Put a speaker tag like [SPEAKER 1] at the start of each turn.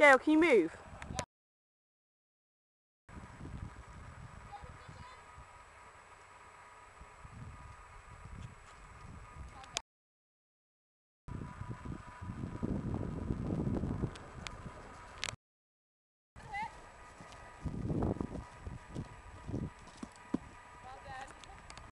[SPEAKER 1] Gail, can you move?